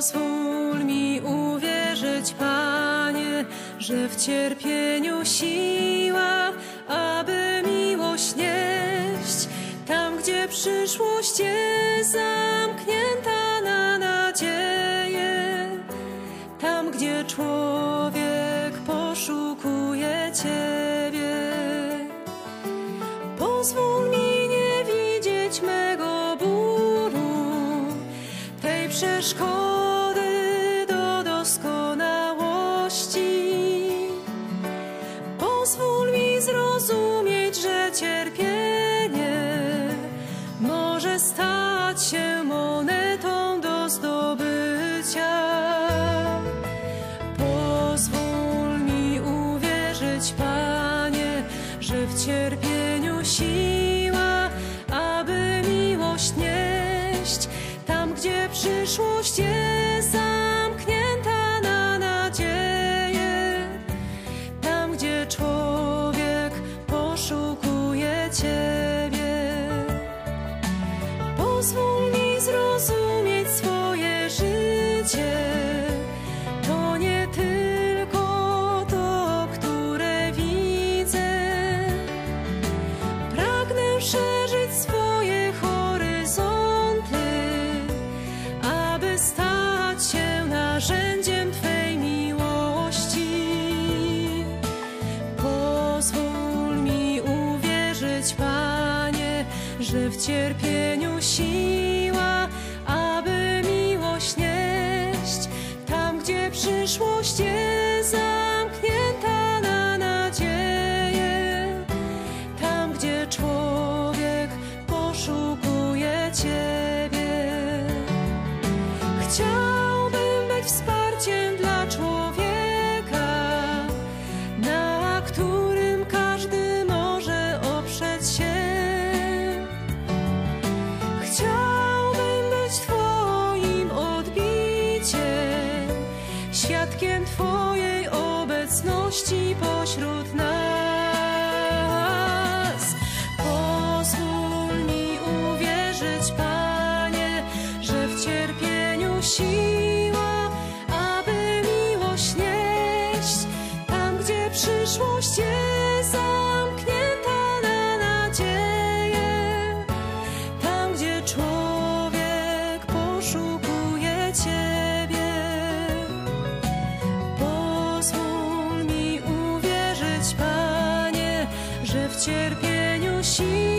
Pozwól mi uwierzyć, Panie, że w cierpieniu siła, aby miłość nieść. Tam, gdzie przyszłość jest zamknięta na nadzieję, tam, gdzie człowiek poszukuje Ciebie. Pozwól mi nie widzieć mego bólu, tej przeszkody zrozumieć, że cierpienie może stać się monetą do zdobycia. Pozwól mi uwierzyć, Panie, Pozwól mi zrozumieć swoje życie. To nie tylko to, które widzę. Pragnę szerzyć swoje horyzonty, aby stać się narzędziem Twej miłości. Pozwól mi uwierzyć, Panie, że w cierpieniu siła, aby miłość nieść. Tam, gdzie przyszłość jest zamknięta na nadzieję, tam, gdzie człowiek poszukuje Ciebie. Chciałbym obecności pośród nas. Pozwól mi uwierzyć, Panie, że w cierpieniu siła, aby miłość nieść. Tam, gdzie przyszłość jest cierpieniu sił.